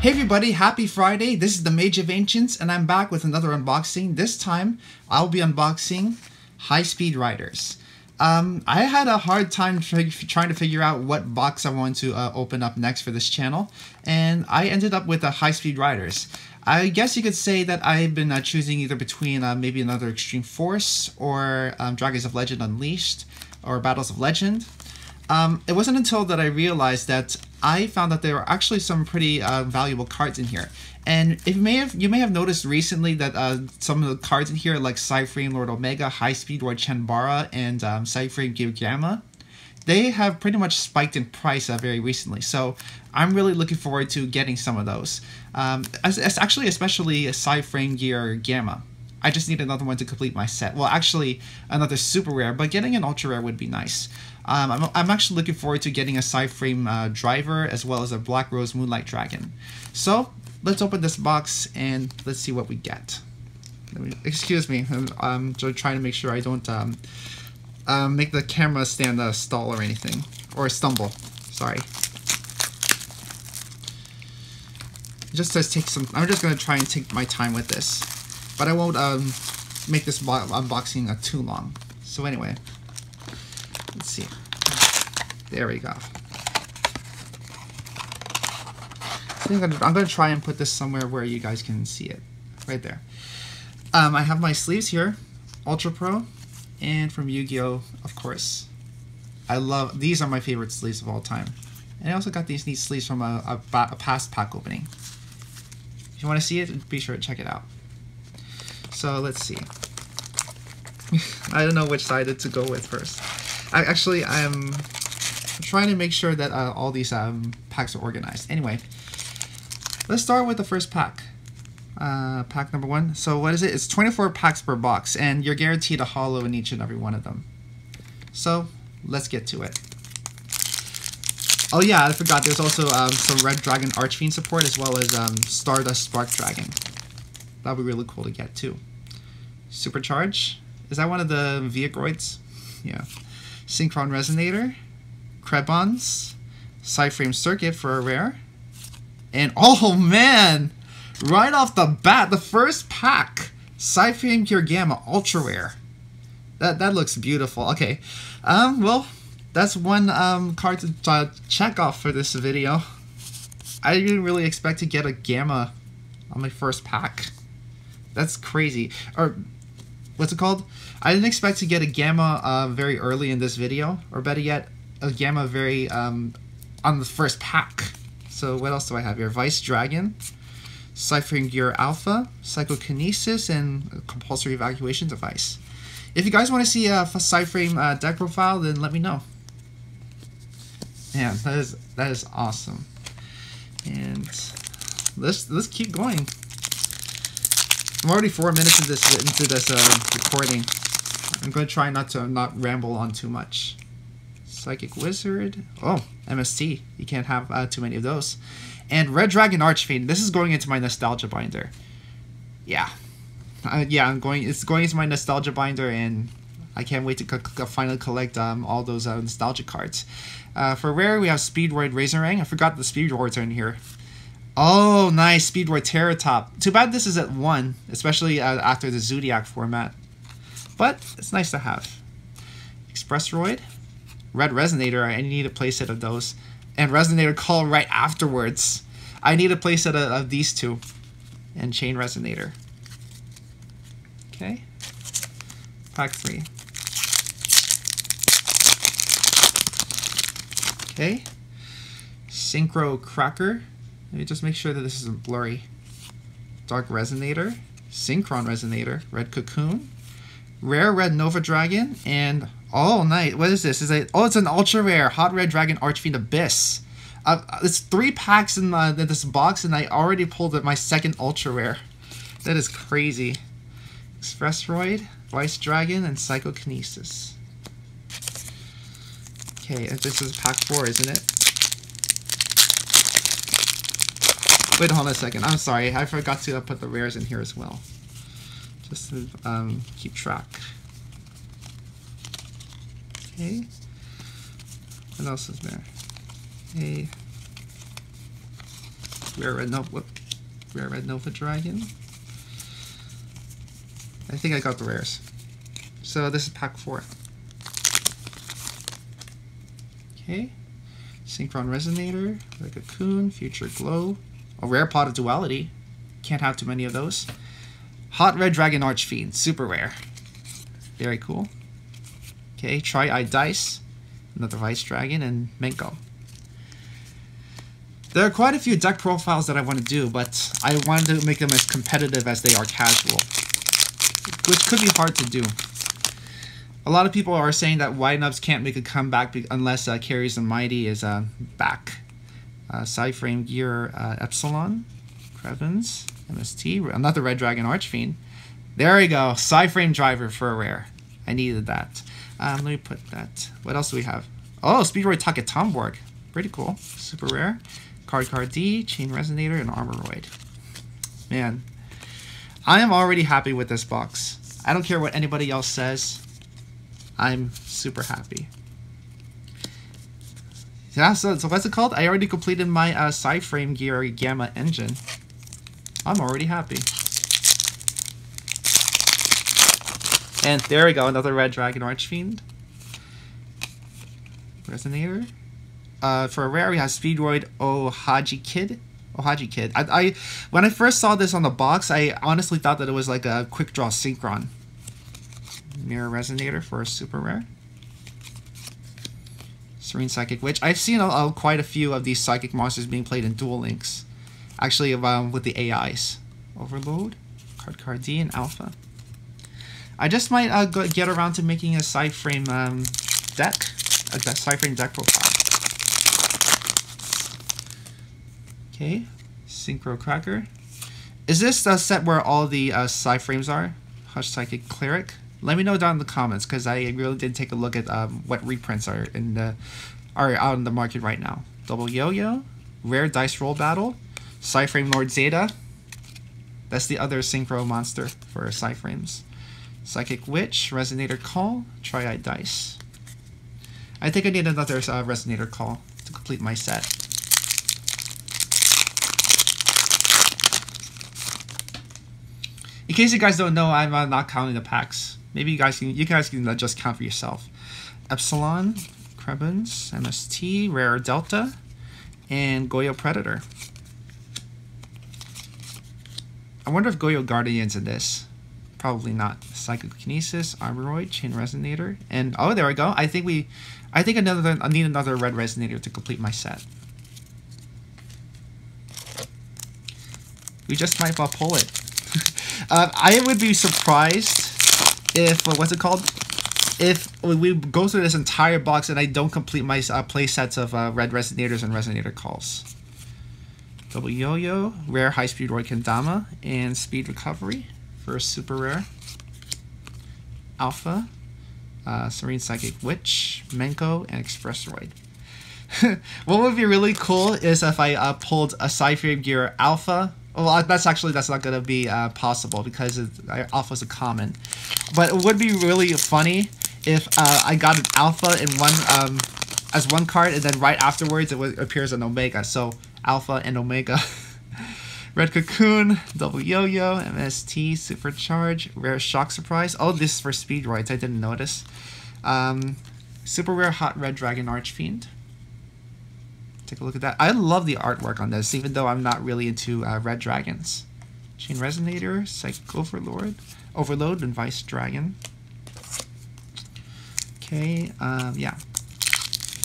Hey everybody, happy Friday. This is the Mage of Ancients and I'm back with another unboxing. This time I'll be unboxing High Speed Riders. Um, I had a hard time trying to figure out what box I want to uh, open up next for this channel and I ended up with a High Speed Riders. I guess you could say that I've been uh, choosing either between uh, maybe another Extreme Force or um, Dragons of Legend Unleashed or Battles of Legend. Um, it wasn't until that I realized that I found that there are actually some pretty uh, valuable cards in here. And may have you may have noticed recently that uh, some of the cards in here, like PSY-Framelord Omega, Hi-Speedroid Chanbara, and um, PSY-Framegear Gamma, they have pretty much spiked in price uh, very recently. So I'm really looking forward to getting some of those. Um, as, as actually, especially a PSY-Framegear Gamma. I just need another one to complete my set. Well, actually, another super rare, but getting an ultra rare would be nice. Um, I'm, I'm actually looking forward to getting a PSY-Frame uh, driver as well as a Black Rose Moonlight Dragon. So, let's open this box and let's see what we get. Me, excuse me, I'm, I'm, trying to make sure I don't um, um, make the camera stand uh, stall or anything. Or stumble, sorry. Just to take some, I'm just going to try and take my time with this. But I won't um, make this unboxing uh, too long. So anyway, let's see. There we go. I'm gonna, I'm gonna try and put this somewhere where you guys can see it. Right there. Um, I have my sleeves here. Ultra Pro. And from Yu-Gi-Oh! of course. I love, these are my favorite sleeves of all time. And I also got these neat sleeves from a, a, a past pack opening. If you want to see it, be sure to check it out. So let's see. I don't know which side to go with first. I, actually, I'm trying to make sure that uh, all these um, packs are organized. Anyway, let's start with the first pack. Uh, pack number one. So what is it? It's 24 packs per box, and you're guaranteed a hollow in each and every one of them. So let's get to it. Oh yeah, I forgot. There's also um, some Red Dragon Archfiend support as well as um, Stardust Spark Dragon. That'd be really cool to get too. Supercharge. Is that one of the Viagroids? Yeah. Synchron Resonator. Krebons. PSY-Frame Circuit for a rare. And oh man! Right off the bat, the first pack! PSY-Framegear Gamma Ultra Rare. That that looks beautiful. Okay. Um, well, that's one um, card to uh, check off for this video. I didn't really expect to get a Gamma on my first pack. That's crazy. Or what's it called? I didn't expect to get a gamma uh, very early in this video, or better yet, a gamma very um, on the first pack. So what else do I have here? Vice Dragon, PSY-Framegear Alpha, Psychokinesis, and Compulsory Evacuation Device. If you guys want to see a PSY-Frame uh, deck profile, then let me know. Man, that is that is awesome. And let's let's keep going. I'm already four minutes into this into this uh, recording. I'm going to try not to not ramble on too much. Psychic Wizard. Oh, MST. You can't have uh, too many of those. And Red Dragon Archfiend. This is going into my nostalgia binder. Yeah, uh, yeah. I'm going. It's going into my nostalgia binder, and I can't wait to finally collect um, all those uh, nostalgia cards. Uh, for rare, we have Speedroid Razorang. I forgot the Speedroids are in here. Oh, nice. Speedroid Terratop. Too bad this is at 1, especially uh, after the Zodiac format. But it's nice to have. Expressroid. Red Resonator. I need a playset of those. And Resonator Call right afterwards. I need a playset of, of these two. And Chain Resonator. Okay. Pack 3. Okay. Synchro Cracker. Let me just make sure that this isn't blurry. Dark Resonator, Synchron Resonator, Red Cocoon, Rare Red Nova Dragon, and oh, nice. What is this? Is it? Oh, it's an ultra rare Hot Red Dragon Archfiend Abyss. Uh, it's three packs in, the, in this box, and I already pulled my second ultra rare. That is crazy. Expressroid, Vice Dragon, and Psychokinesis. Okay, this is pack four, isn't it? Wait, hold on a second. I'm sorry. I forgot to put the rares in here as well. Just to um, keep track. Okay. What else is there? Okay. Rare Red Nova, whoop, Rare Red Nova Dragon. I think I got the rares. So this is pack four. Okay. Synchron Resonator, a Cocoon, Future Glow, a rare pot of Duality. Can't have too many of those. Hot Red Dragon Archfiend, super rare. Very cool. Okay, Tri-Eye Dice, another Vice Dragon, and Menko. There are quite a few deck profiles that I want to do, but I wanted to make them as competitive as they are casual. Which could be hard to do. A lot of people are saying that White Nubs can't make a comeback unless uh, Carries the Mighty is uh, back. Uh, Frame Gear uh, Epsilon, Krebons, MST, another Red Dragon Archfiend. There we go, Frame Driver for a rare. I needed that. Um, let me put that. What else do we have? Oh, Speedroid Taketomborg. Pretty cool. Super rare. Card Car D, Chain Resonator, and Armoroid. Man, I am already happy with this box. I don't care what anybody else says. I'm super happy. Yeah, so, so what's it called? I already completed my uh, Gear Gamma engine. I'm already happy. And there we go, another Red Dragon Archfiend. Resonator. Uh, for a rare, we have Speedroid Ohaji Kid. Ohaji Kid. I, I when I first saw this on the box, I honestly thought that it was like a quick draw synchron. Mirror Resonator for a super rare. Serene Psychic Witch. I've seen a, a, quite a few of these psychic monsters being played in Duel Links. Actually, um, with the AIs. Overload, Card Car D, and Alpha. I just might uh, go, get around to making a PSY-Frame um, deck, a PSY-Frame deck profile. Okay, Synchro Cracker. Is this the set where all the uh, PSY-Frames are? Hush Psychic Cleric. Let me know down in the comments because I really did take a look at um, what reprints are in the are out in the market right now. Double Yo-Yo, Rare Dice Roll Battle, PSY-Framelord Zeta. That's the other synchro monster for PSY-Frames. Psychic Witch, Resonator Call, Tri-Eye Dice. I think I need another uh, Resonator Call to complete my set. In case you guys don't know, I'm uh, not counting the packs. Maybe you guys can you guys can just count for yourself. Epsilon, Krebons, MST, Rare Delta, and Goyo Predator. I wonder if Goyo Guardian's in this. Probably not. Psychokinesis, Armoroid, Chain Resonator, and oh, there we go. I think we, I think another. I need another red resonator to complete my set. We just might well pull it. uh, I would be surprised if uh, what's it called? If we go through this entire box and I don't complete my uh, play sets of uh, red resonators and resonator calls. Double Yo-Yo, Rare Hi-Speedroid Kendama, and Speed Recovery for super rare. Alpha, uh, Serene Psychic Witch, Menko, and Expressroid. what would be really cool is if I uh, pulled a PSY-Framegear Alpha. Well, that's actually that's not gonna be uh, possible because Alpha is a common. But it would be really funny if uh, I got an Alpha in one um, as one card, and then right afterwards it appears an Omega. So Alpha and Omega. Red Cocoon, Double Yo-Yo, MST, Supercharge, Rare Shock Surprise. Oh, this is for Speedroids. I didn't notice. Um, super Rare Hot Red Dragon Archfiend. Take a look at that. I love the artwork on this, even though I'm not really into uh, Red Dragons. Chain Resonator, Psychic Overlord, Overload, and Vice Dragon. Okay, um, yeah.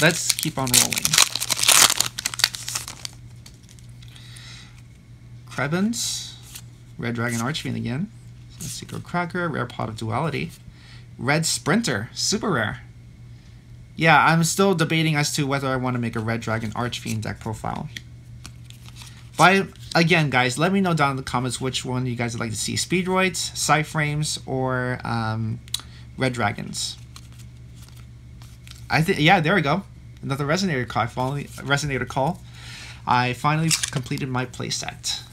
Let's keep on rolling. Krebons, Red Dragon Archfiend again. Secret Cracker, Rare Pot of Duality. Red Sprinter, super rare. Yeah, I'm still debating as to whether I want to make a Red Dragon Archfiend deck profile. But again, guys, let me know down in the comments which one you guys would like to see. Speedroids, PSY-Frames, or um, Red Dragons. I think, yeah, there we go. Another Resonator call. Finally, Resonator call. I finally completed my playset.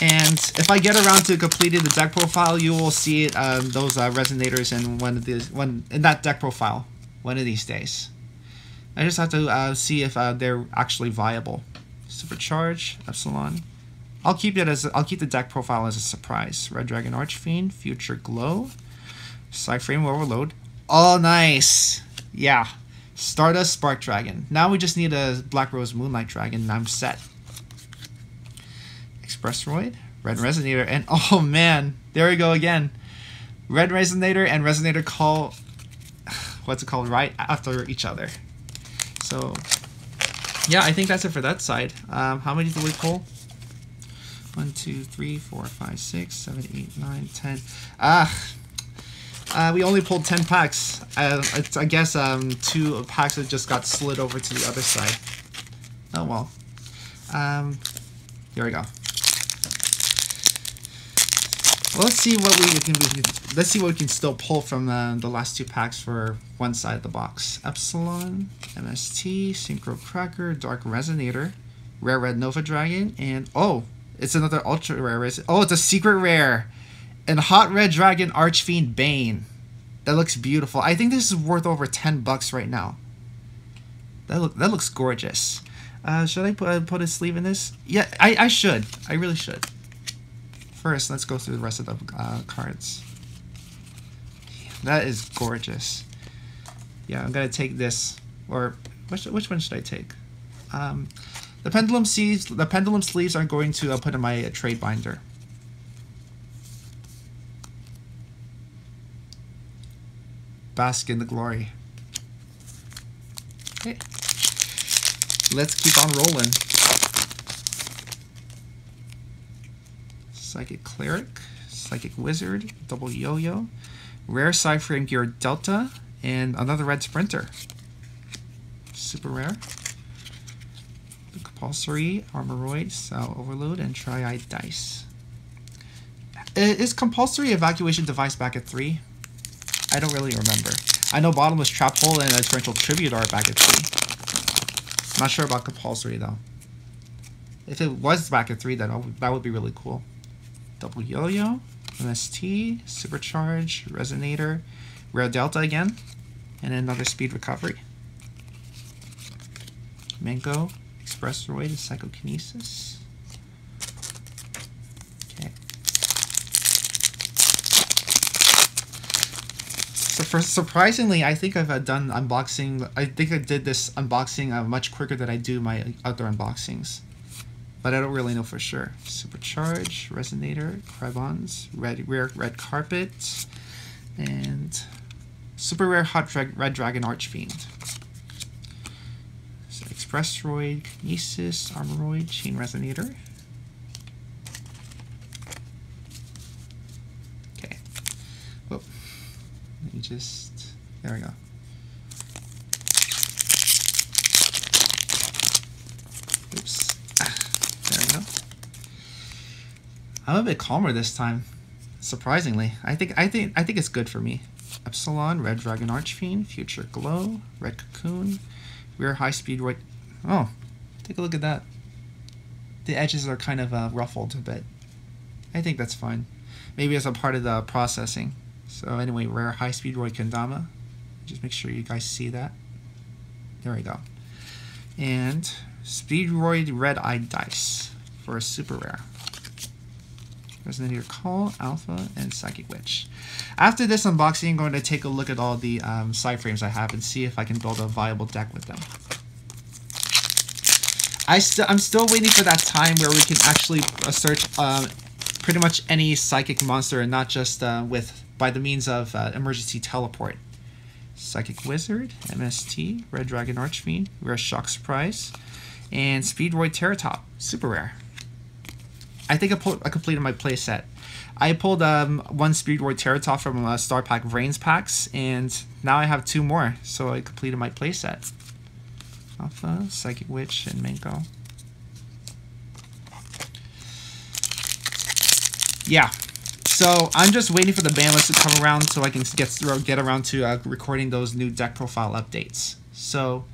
And if I get around to completing the deck profile, you will see um, those uh, resonators in one of these, one in that deck profile, one of these days. I just have to uh, see if uh, they're actually viable. Supercharge, Epsilon. I'll keep it as I'll keep the deck profile as a surprise. Red Dragon Archfiend, Future Glow, Frame Overload. Oh, nice. Yeah. Stardust Spark Dragon. Now we just need a Black Rose Moonlight Dragon and I'm set. Expressroid, Red Resonator, and oh man, there we go again. Red Resonator and Resonator call, what's it called, right after each other. So, yeah, I think that's it for that side. Um, how many did we pull? 1, 2, 3, 4, 5, 6, 7, 8, 9, 10. Ah, uh, we only pulled 10 packs. Uh, I guess um, two packs that just got slid over to the other side. Oh well. Um, here we go. Well, let's see what we can, Let's see what we can still pull from the, the last two packs for one side of the box. Epsilon, MST, Synchro Cracker, Dark Resonator, Rare Red Nova Dragon, and oh, it's another ultra rare. Oh, it's a secret rare and Hot Red Dragon Archfiend Bane. That looks beautiful. I think this is worth over 10 bucks right now. That look that looks gorgeous. Uh, should I put, uh, put a sleeve in this? Yeah, I, I should. I really should. First, let's go through the rest of the uh, cards. That is gorgeous. Yeah, I'm gonna take this, or which, which one should I take? Um, the pendulum sleeves. The pendulum sleeves are going to uh, put in my trade binder. bask in the glory. Okay. Let's keep on rolling. Psychic Cleric, Psychic Wizard, Double Yo-Yo, Rare Cyframe Gear Delta, and another Red Sprinter. Super rare. Compulsory, Armoroid, Cell Overload, and Tri-Eye Dice. Is compulsory evacuation device back at 3? I don't really remember. I know Bottomless Trap Hole and a Torrential Tribute are back at 3. Not sure about Compulsory though. If it was back at 3, then that would be really cool. Double Yo-Yo, MST, Supercharge, Resonator, Rare Delta again, and another Speed Recovery. Mango, Expressroid, Psychokinesis. So for surprisingly, I think I've uh, done unboxing. I think I did this unboxing uh, much quicker than I do my other unboxings, but I don't really know for sure. Supercharge, Resonator, Krebons, Red Rare Red Carpet, and Super Rare Hot Red Dragon Archfiend. So Expressroid, Kinesis, Armoroid, Chain Resonator. Okay. Whoop. Let me just, there we go. Oops. I'm a bit calmer this time, surprisingly. I think I think I think it's good for me. Epsilon, Red Dragon Archfiend, Future Glow, Red Cocoon, Rear High Speed Right. Oh, take a look at that. The edges are kind of uh, ruffled a bit. I think that's fine. Maybe as a part of the processing. So anyway, rare Hi-Speedroid Kendama. Just make sure you guys see that. There we go. And Speedroid Red Eye Dice for a super rare. Resonator Call, Alpha, and Psychic Witch. After this unboxing, I'm going to take a look at all the um, PSY-Frames I have and see if I can build a viable deck with them. I st I'm still waiting for that time where we can actually search uh, pretty much any psychic monster and not just uh, with by the means of uh, emergency teleport. Psychic Wizard, MST, Red Dragon Archfiend, Rare Shock Surprise, and Speedroid Terratop, super rare. I think I, pulled, I completed my playset. I pulled um, one Speedroid Terratop from uh, Star Pack Vrains packs, and now I have two more, so I completed my playset. Alpha, Psychic Witch, and Mango. Yeah, so I'm just waiting for the ban list to come around so I can get get around to uh, recording those new deck profile updates. So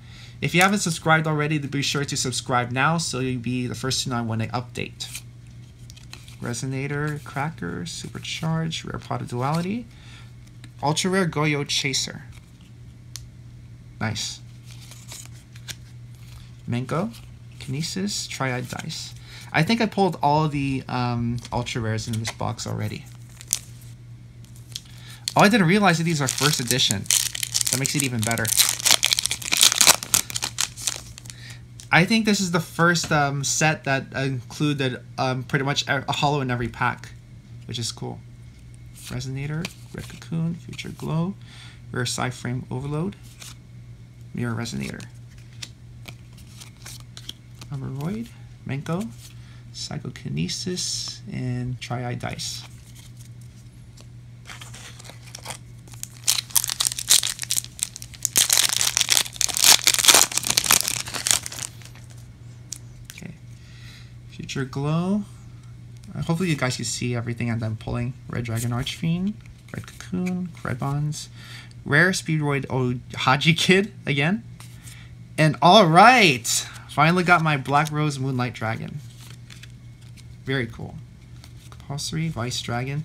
if you haven't subscribed already, be sure to subscribe now so you'll be the first to know when I update. Resonator, Cracker, Supercharge, Rare Pot of Duality, Ultra Rare Goyo Chaser. Nice. Mango, Kinesis, Tri-Eye Dice. I think I pulled all the um, ultra rares in this box already. Oh, I didn't realize that these are first edition. That makes it even better. I think this is the first um, set that included um, pretty much a hollow in every pack, which is cool. Resonator, Red Cocoon, Future Glow, Rare PSY-Frame Overload, Mirror Resonator. Armoroid, Menko, Psychokinesis, and Tri-Eye Dice. Okay, Future Glow. Uh, hopefully you guys can see everything I'm pulling. Red Dragon Archfiend, Red Cocoon, Red Bonds, Rare Speedroid oh, Haji Kid again. And alright! Finally got my Black Rose Moonlight Dragon. Very cool. Compulsory, Vice Dragon.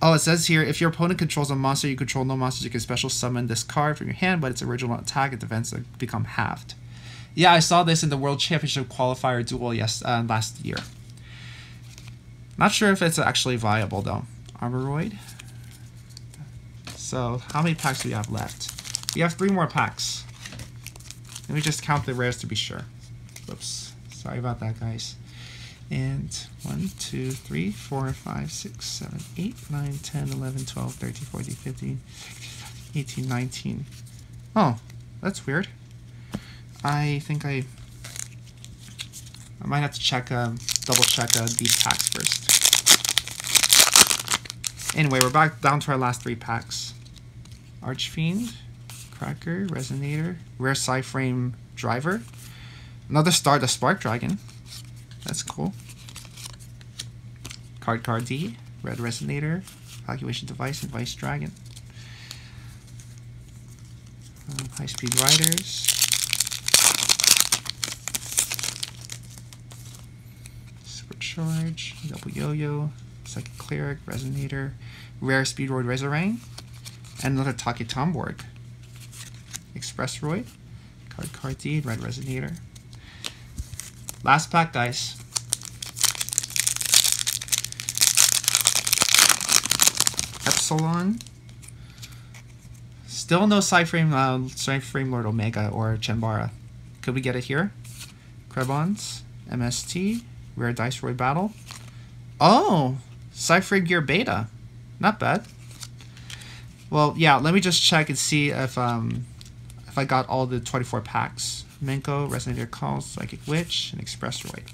Oh, it says here, if your opponent controls a monster you control no monsters, you can special summon this card from your hand, but its original attack and defense become halved. Yeah, I saw this in the World Championship qualifier duel yes uh, last year. Not sure if it's actually viable though. Armoroid. So, how many packs do we have left? We have three more packs. Let me just count the rares to be sure. Whoops. Sorry about that, guys. And 1, 2, 3, 4, 5, 6, 7, 8, 9, 10, 11, 12, 13, 14, 15, 18, 19. Oh, that's weird. I think I... I might have to check, uh, double check uh, these packs first. Anyway, we're back down to our last three packs. Archfiend, Cracker, Resonator, Rare Psy-Frame Driver, another Star, the Spark Dragon, that's cool. Card Card D, Red Resonator, Evacuation Device, and Vice Dragon. Um, High Speed Riders. Supercharge, Double Yo-Yo, Psychic Cleric, Resonator, Rare Speedroid Razorang, and another Taketomborg. Expressroid, Card Card D, Red Resonator. Last pack, guys. Epsilon. Still no Psy-Frame, uh, Psy-Frame Lord Omega or Chanbara. Could we get it here? Krebons, MST, Rare Dice Roll Battle. Oh, Psy-Frame Gear Beta. Not bad. Well, yeah, let me just check and see if um if I got all the 24 packs. Menko, Resonator Calls, Psychic Witch, and Expressroid.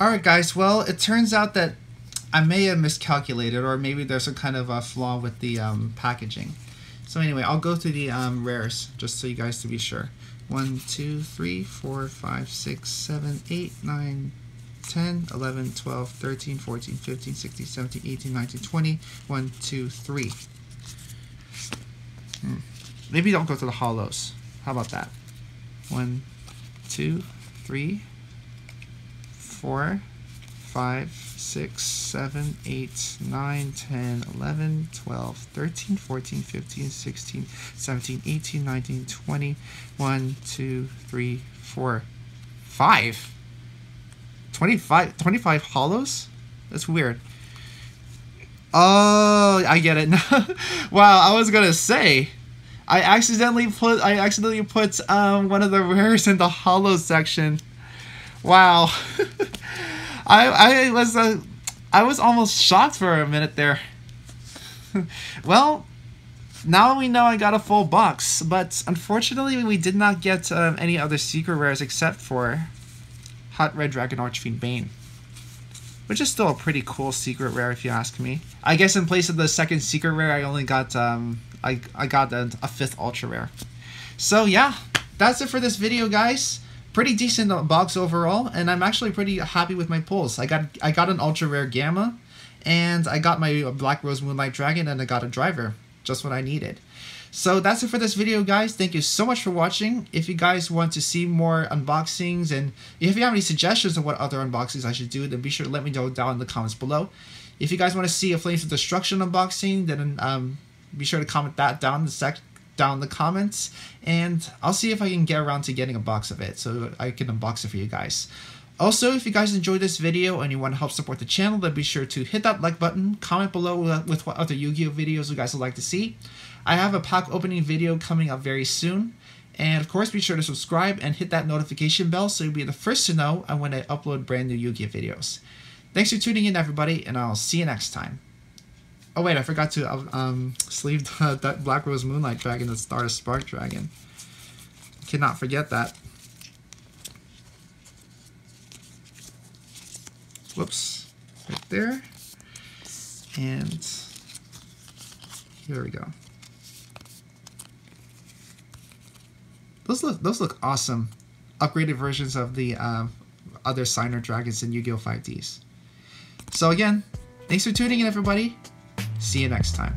Alright guys, well, it turns out that I may have miscalculated, or maybe there's a kind of a flaw with the um, packaging. So anyway, I'll go through the um, rares, just so you guys to be sure. 1, 2, 3, 4, 5, 6, 7, 8, 9, 10, 11, 12, 13, 14, 15, 16, 17, 18, 19, 20. 1, 2, 3. Hmm. Maybe don't go to the hollows. How about that? 1, 2, 3, 4, 5, 6, 7, 8, 9, 10, 11, 12, 13, 14, 15, 16, 17, 18, 19, 20. 1, 2, 3, 4, 5. 25, 25 hollows? That's weird. Oh, I get it. wow, I was gonna say, I accidentally put I accidentally put um, one of the rares in the holo section. Wow, I I was uh, I was almost shocked for a minute there. well, now we know I got a full box, but unfortunately we did not get um, any other secret rares except for Hot Red Dragon Archfiend Bane. Which is still a pretty cool secret rare if you ask me. I guess in place of the second secret rare, I only got um, I, I got a, a fifth ultra rare. So yeah, that's it for this video, guys. Pretty decent box overall, and I'm actually pretty happy with my pulls. I got I got an ultra rare gamma, and I got my Black Rose Moonlight Dragon, and I got a driver, just what I needed. So that's it for this video, guys. Thank you so much for watching. If you guys want to see more unboxings and if you have any suggestions of what other unboxings I should do, then be sure to let me know down in the comments below. If you guys want to see a Flames of Destruction unboxing, then um, be sure to comment that down in the sec down in the comments, and I'll see if I can get around to getting a box of it so I can unbox it for you guys. Also, if you guys enjoyed this video and you want to help support the channel, then be sure to hit that like button, comment below with what other Yu-Gi-Oh videos you guys would like to see. I have a pack opening video coming up very soon. And of course, be sure to subscribe and hit that notification bell so you'll be the first to know when I upload brand new Yu-Gi-Oh videos. Thanks for tuning in, everybody, and I'll see you next time. Oh wait, I forgot to um, sleeve that Black Rose Moonlight Dragon, the Star Spark Dragon. Cannot forget that. Whoops. Right there. And here we go. Those look those look awesome. Upgraded versions of the uh, other signer dragons in Yu-Gi-Oh! 5Ds. So again, thanks for tuning in everybody. See you next time.